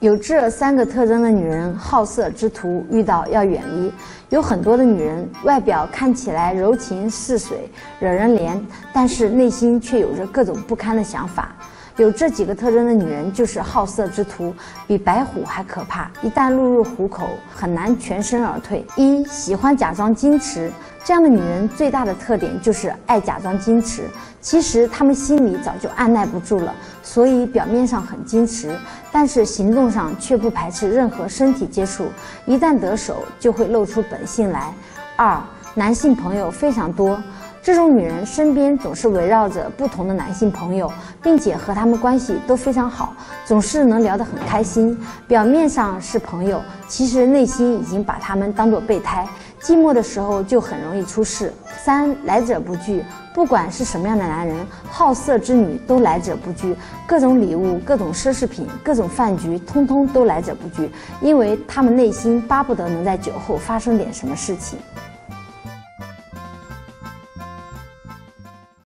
有这三个特征的女人，好色之徒遇到要远离。有很多的女人，外表看起来柔情似水，惹人怜，但是内心却有着各种不堪的想法。有这几个特征的女人就是好色之徒，比白虎还可怕。一旦落入虎口，很难全身而退。一喜欢假装矜持，这样的女人最大的特点就是爱假装矜持，其实她们心里早就按耐不住了，所以表面上很矜持，但是行动上却不排斥任何身体接触。一旦得手，就会露出本性来。二男性朋友非常多。这种女人身边总是围绕着不同的男性朋友，并且和他们关系都非常好，总是能聊得很开心。表面上是朋友，其实内心已经把他们当作备胎。寂寞的时候就很容易出事。三来者不拒，不管是什么样的男人，好色之女都来者不拒。各种礼物、各种奢侈品、各种饭局，通通都来者不拒，因为他们内心巴不得能在酒后发生点什么事情。